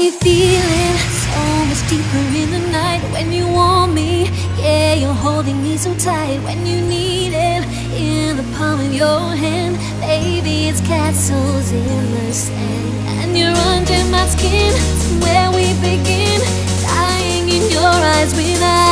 you feel it so much deeper in the night. When you want me, yeah, you're holding me so tight. When you need it in the palm of your hand, baby, it's castles in the sand. And you're under my skin, where we begin, dying in your eyes when I.